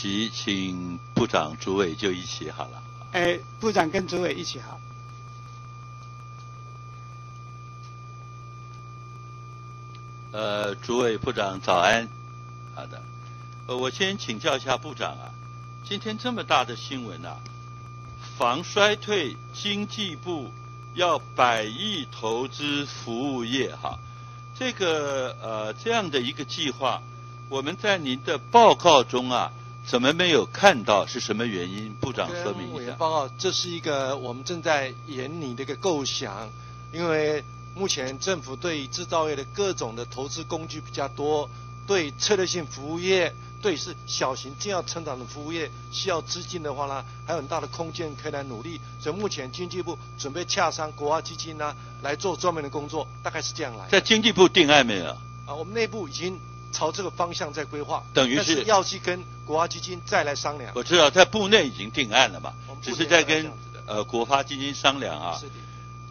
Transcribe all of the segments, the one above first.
题，请部长、主委就一起好了。哎，部长跟主委一起好。呃，主委、部长早安。好的，呃，我先请教一下部长啊，今天这么大的新闻啊，防衰退，经济部要百亿投资服务业哈，这个呃这样的一个计划，我们在您的报告中啊，怎么没有看到？是什么原因？部长说明一下。报告，这是一个我们正在研拟的一个构想，因为。目前政府对制造业的各种的投资工具比较多，对策略性服务业，对是小型正要成长的服务业需要资金的话呢，还有很大的空间可以来努力。所以目前经济部准备洽商国外基金呢来做专门的工作，大概是这样来。在经济部定案没有？啊，我们内部已经朝这个方向在规划，等于是要去跟国发基金再来商量。我知道在部内已经定案了嘛，只是在跟呃国发基金商量啊。是的。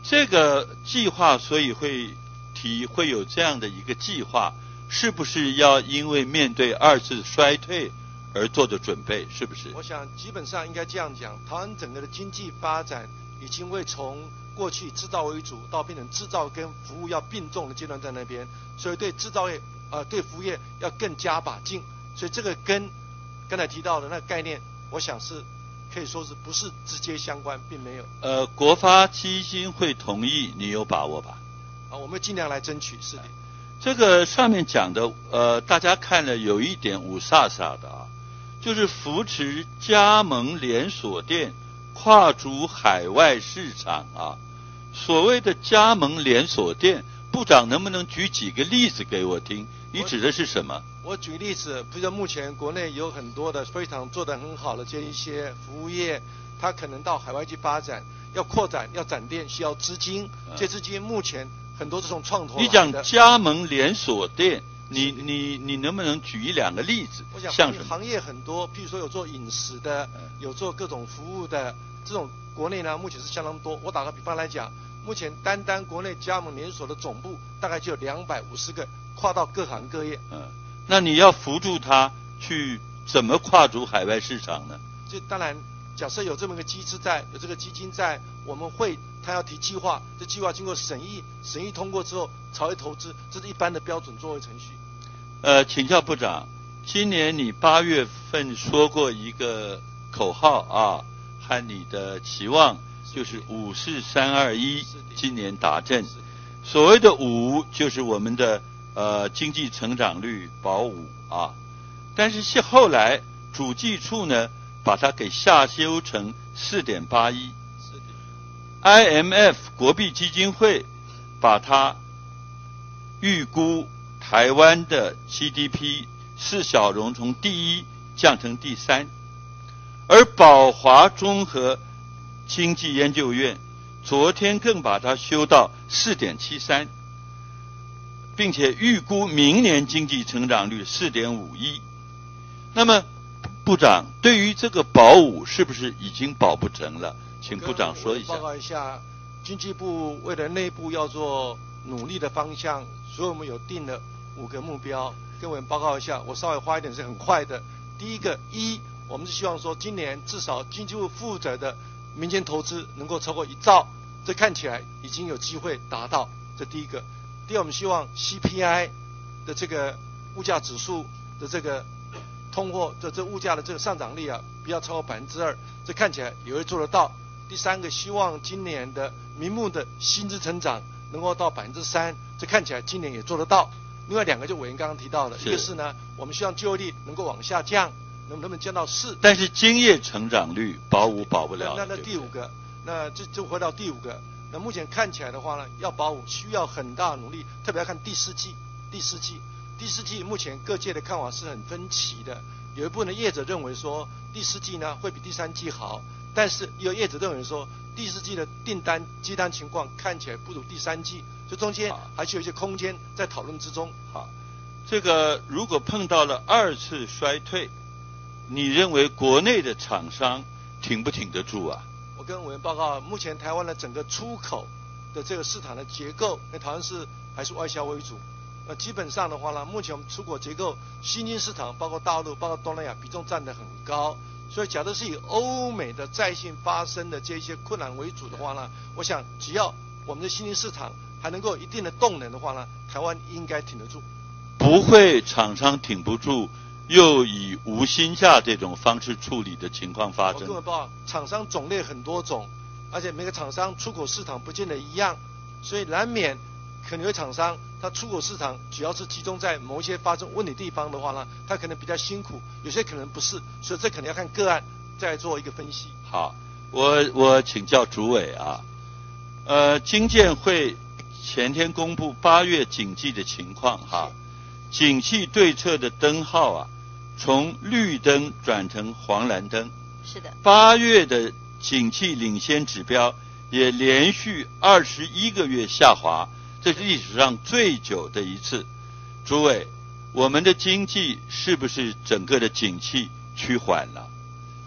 这个计划，所以会提会有这样的一个计划，是不是要因为面对二次衰退而做的准备？是不是？我想基本上应该这样讲，台湾整个的经济发展已经会从过去制造为主，到变成制造跟服务要并重的阶段在那边，所以对制造业呃对服务业要更加把劲，所以这个跟刚才提到的那个概念，我想是。可以说是不是直接相关，并没有。呃，国发基金会同意，你有把握吧？啊，我们尽量来争取，是的。这个上面讲的，呃，大家看了有一点五煞煞的啊，就是扶持加盟连锁店跨足海外市场啊。所谓的加盟连锁店，部长能不能举几个例子给我听？你指的是什么？我举例子，比如说目前国内有很多的非常做得很好的这一些服务业，它可能到海外去发展，要扩展要展店需要资金，这资金目前很多是从创投你讲加盟连锁店，你你你能不能举一两个例子？我想行业很多，譬如说有做饮食的，有做各种服务的，这种国内呢目前是相当多。我打个比方来讲，目前单单国内加盟连锁的总部大概就有两百五十个，跨到各行各业。嗯。那你要扶助他去怎么跨足海外市场呢？这当然，假设有这么个机制在，有这个基金在，我们会他要提计划，这计划经过审议，审议通过之后才会投资，这是一般的标准作为程序。呃，请教部长，今年你八月份说过一个口号啊，和你的期望就是五四三二一，今年达阵。所谓的五就是我们的。呃，经济成长率保五啊，但是是后来主计处呢，把它给下修成四点八一。IMF 国币基金会把它预估台湾的 GDP 是小荣从第一降成第三，而宝华综合经济研究院昨天更把它修到四点七三。并且预估明年经济成长率四点五一，那么部长对于这个保五是不是已经保不成了？请部长说一下。报告一下，经济部为了内部要做努力的方向，所以我们有定了五个目标，跟我们报告一下。我稍微花一点是很快的。第一个，一，我们是希望说今年至少经济部负责的民间投资能够超过一兆，这看起来已经有机会达到。这第一个。第二，我们希望 CPI 的这个物价指数的这个通货的这物价的这个上涨率啊，不要超过百分之二，这看起来也会做得到。第三个，希望今年的明目的薪资成长能够到百分之三，这看起来今年也做得到。另外两个就委员刚刚提到的，一个是呢，我们希望就业率能够往下降，能能不能降到四？但是经业成长率保五保不了。那那第五个，那这就回到第五个。那目前看起来的话呢，要保五需要很大努力，特别要看第四季。第四季，第四季目前各界的看法是很分歧的。有一部分的业者认为说，第四季呢会比第三季好，但是有业者认为说，第四季的订单接单情况看起来不如第三季，这中间还是有一些空间在讨论之中。好，这个如果碰到了二次衰退，你认为国内的厂商挺不挺得住啊？我跟委员报告，目前台湾的整个出口的这个市场的结构，那台湾是还是外销为主，那基本上的话呢，目前我们出口结构新兴市场，包括大陆、包括东南亚，比重占得很高。所以，假如是以欧美的在线发生的这些困难为主的话呢，我想只要我们的新兴市场还能够有一定的动能的话呢，台湾应该挺得住。不会厂商挺不住，又以无薪假这种方式处理的情况发我生。各位报，厂商种类很多种，而且每个厂商出口市场不见得一样，所以难免可能有厂商他出口市场主要是集中在某一些发生问题地方的话呢，它可能比较辛苦，有些可能不是，所以这可能要看个案再做一个分析。好，我我请教主委啊，呃，经建会前天公布八月景气的情况哈，景气对策的灯号啊，从绿灯转成黄蓝灯，是的，八月的景气领先指标也连续二十一个月下滑，这是历史上最久的一次。诸位，我们的经济是不是整个的景气趋缓了？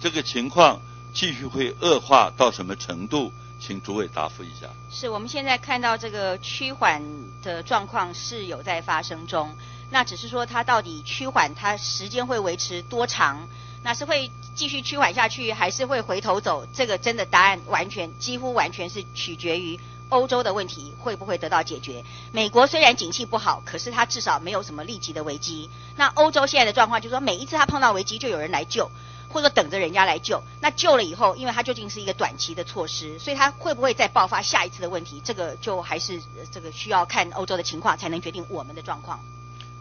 这个情况继续会恶化到什么程度？请诸位答复一下。是我们现在看到这个趋缓的状况是有在发生中，那只是说它到底趋缓，它时间会维持多长？那是会继续趋缓下去，还是会回头走？这个真的答案完全几乎完全是取决于欧洲的问题会不会得到解决。美国虽然景气不好，可是它至少没有什么立即的危机。那欧洲现在的状况就是说，每一次它碰到危机就有人来救。或者等着人家来救，那救了以后，因为它究竟是一个短期的措施，所以它会不会再爆发下一次的问题？这个就还是这个需要看欧洲的情况才能决定我们的状况。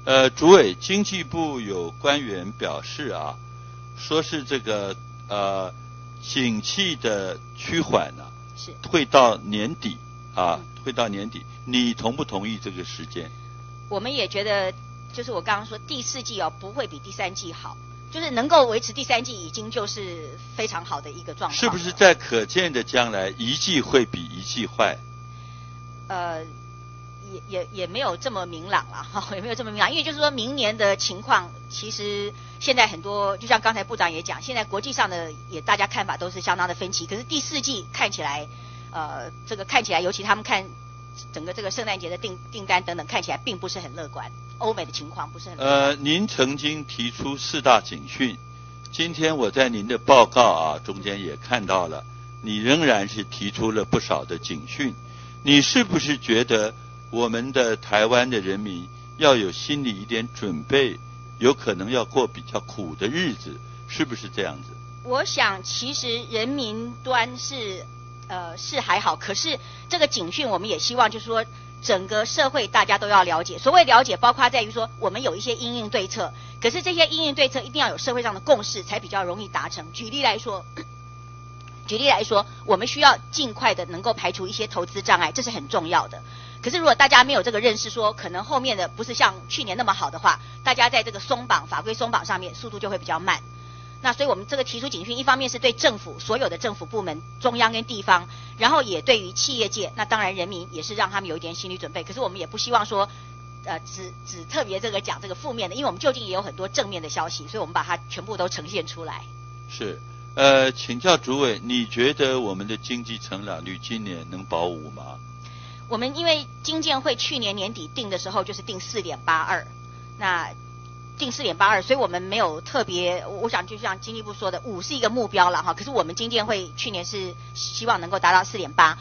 呃，主委，经济部有官员表示啊，说是这个呃景气的趋缓呢、是会到年底啊，会到年底。你同不同意这个时间？我们也觉得，就是我刚刚说第四季哦不会比第三季好，就是能够维持第三季已经就是非常好的一个状况。是不是在可见的将来一季会比一季坏？呃，也也也没有这么明朗了 哈，也没有这么明朗，因为就是说明年的情况，其实现在很多，就像刚才部长也讲，现在国际上的也大家看法都是相当的分歧。可是第四季看起来，呃，这个看起来，尤其他们看整个这个圣诞节的订订单等等，看起来并不是很乐观。欧美的情况不是很乐观。呃，您曾经提出四大警讯，今天我在您的报告啊中间也看到了，你仍然是提出了不少的警讯。你是不是觉得我们的台湾的人民要有心理一点准备，有可能要过比较苦的日子，是不是这样子？我想，其实人民端是呃是还好，可是这个警讯，我们也希望就是说，整个社会大家都要了解。所谓了解，包括在于说，我们有一些因应对策，可是这些因应对策一定要有社会上的共识，才比较容易达成。举例来说。举例来说，我们需要尽快的能够排除一些投资障碍，这是很重要的。可是如果大家没有这个认识说，可能后面的不是像去年那么好的话，大家在这个松绑法规松绑上面速度就会比较慢。那所以我们这个提出警讯，一方面是对政府所有的政府部门、中央跟地方，然后也对于企业界，那当然人民也是让他们有一点心理准备。可是我们也不希望说，呃，只只特别这个讲这个负面的，因为我们究竟也有很多正面的消息，所以我们把它全部都呈现出来。是，呃，请教主委，你觉得我们的经济成长率今年能保五吗？我们因为金建会去年年底定的时候就是定四点八二，那定四点八二，所以我们没有特别，我想就像经济部说的，五是一个目标了哈。可是我们金建会去年是希望能够达到四点八，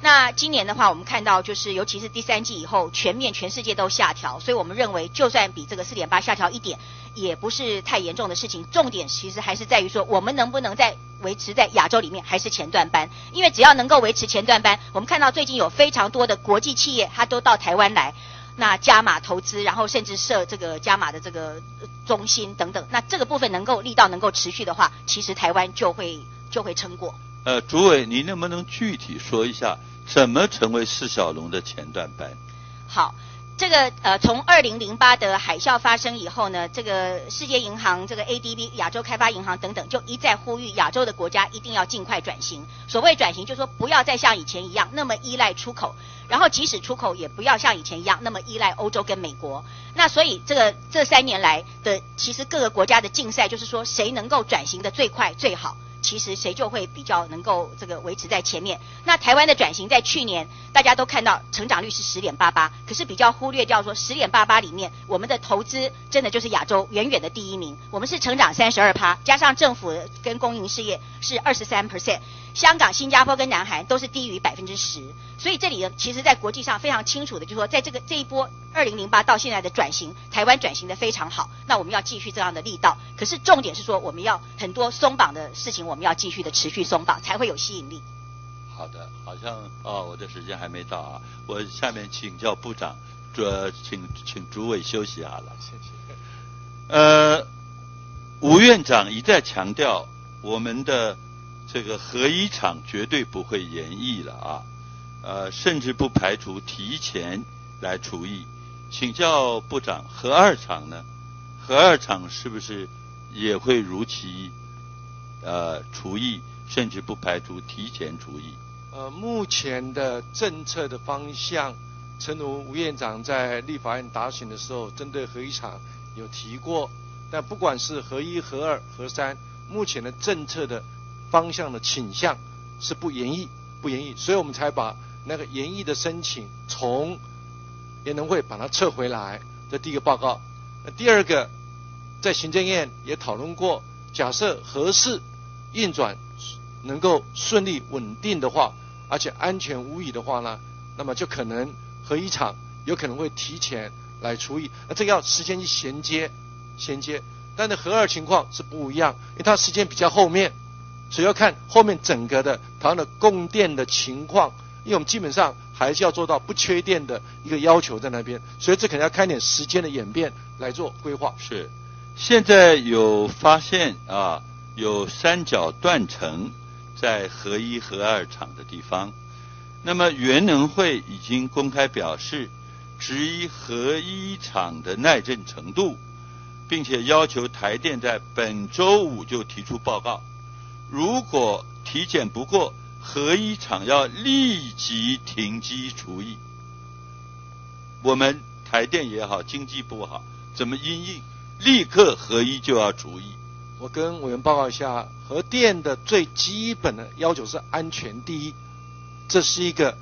那今年的话，我们看到就是尤其是第三季以后，全面全世界都下调，所以我们认为就算比这个四点八下调一点，也不是太严重的事情。重点其实还是在于说，我们能不能在维持在亚洲里面还是前段班？因为只要能够维持前段班，我们看到最近有非常多的国际企业，它都到台湾来，那加码投资，然后甚至设这个加码的这个中心等等。那这个部分能够力道能够持续的话，其实台湾就会就会撑过。呃，主委，你能不能具体说一下，怎么成为释小龙的前段班？好，这个呃，从二零零八的海啸发生以后呢，这个世界银行、这个 ADB 亚洲开发银行等等，就一再呼吁亚洲的国家一定要尽快转型。所谓转型，就是说不要再像以前一样那么依赖出口，然后即使出口也不要像以前一样那么依赖欧洲跟美国。那所以这个这三年来的，其实各个国家的竞赛就是说谁能够转型的最快最好。其实谁就会比较能够这个维持在前面。那台湾的转型在去年大家都看到成长率是十点八八，可是比较忽略掉说十点八八里面我们的投资真的就是亚洲远远的第一名，我们是成长三十二趴，加上政府跟公营事业是二十三 percent。香港、新加坡跟南韩都是低于百分之十，所以这里呢，其实在国际上非常清楚的，就是说，在这个这一波二零零八到现在的转型，台湾转型的非常好，那我们要继续这样的力道。可是重点是说，我们要很多松绑的事情，我们要继续的持续松绑，才会有吸引力。好的，好像哦，我的时间还没到啊，我下面请教部长，这请请主委休息好了。谢谢。呃，吴院长一再强调我们的。这个核一厂绝对不会延役了啊，呃，甚至不排除提前来除役。请教部长，核二厂呢？核二厂是不是也会如期呃除役，甚至不排除提前除役？呃，目前的政策的方向，诚如吴院长在立法院答询的时候，针对核一厂有提过。但不管是核一、核二、核三，目前的政策的。方向的倾向是不延役，不延役，所以我们才把那个延役的申请从联能会把它撤回来。这第一个报告。那第二个，在行政院也讨论过，假设合适运转能够顺利稳定的话，而且安全无虞的话呢，那么就可能核一厂有可能会提前来除役。那这个要时间去衔接，衔接。但是核二情况是不一样，因为它时间比较后面。所以要看后面整个的台湾的供电的情况，因为我们基本上还是要做到不缺电的一个要求在那边，所以这可能要看点时间的演变来做规划。是，现在有发现啊，有三角断层在核一、核二厂的地方，那么原能会已经公开表示，质疑核一厂的耐震程度，并且要求台电在本周五就提出报告。如果体检不过，核一厂要立即停机除役。我们台电也好，经济不好，怎么应应？立刻核一就要除役。我跟委员报告一下，核电的最基本的要求是安全第一，这是一个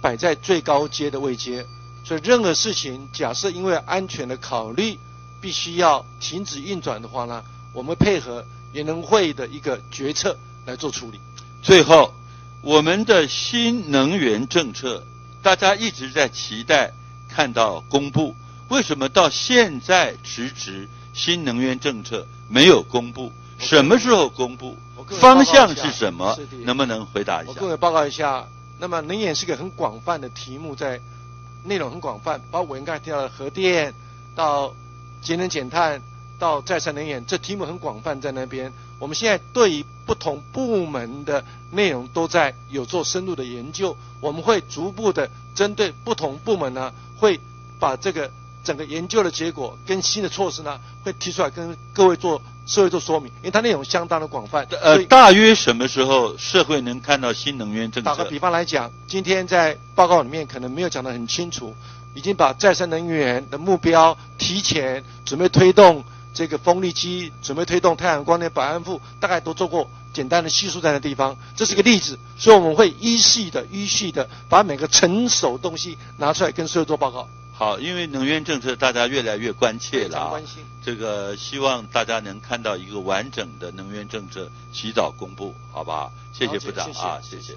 摆在最高阶的位阶。所以任何事情，假设因为安全的考虑，必须要停止运转的话呢，我们配合。联能会的一个决策来做处理。最后，我们的新能源政策，大家一直在期待看到公布，为什么到现在迟迟新能源政策没有公布？什么时候公布？方向是什么？能不能回答一下？我各位报告一下。那么，能源是个很广泛的题目，在内容很广泛，包括我刚才提到的核电到节能减碳。到再生能源，这题目很广泛，在那边，我们现在对于不同部门的内容都在有做深入的研究，我们会逐步的针对不同部门呢，会把这个整个研究的结果跟新的措施呢，会提出来跟各位做社会做说明，因为它内容相当的广泛。呃，大约什么时候社会能看到新能源政策？打个比方来讲，今天在报告里面可能没有讲得很清楚，已经把再生能源的目标提前准备推动。这个风力机准备推动太阳光电百万富，大概都做过简单的叙述在的地方，这是个例子，所以我们会依序的、依序的把每个成熟东西拿出来跟社会做报告。好，因为能源政策大家越来越关切了啊，这个希望大家能看到一个完整的能源政策，及早公布，好不好？谢谢部长啊，谢谢。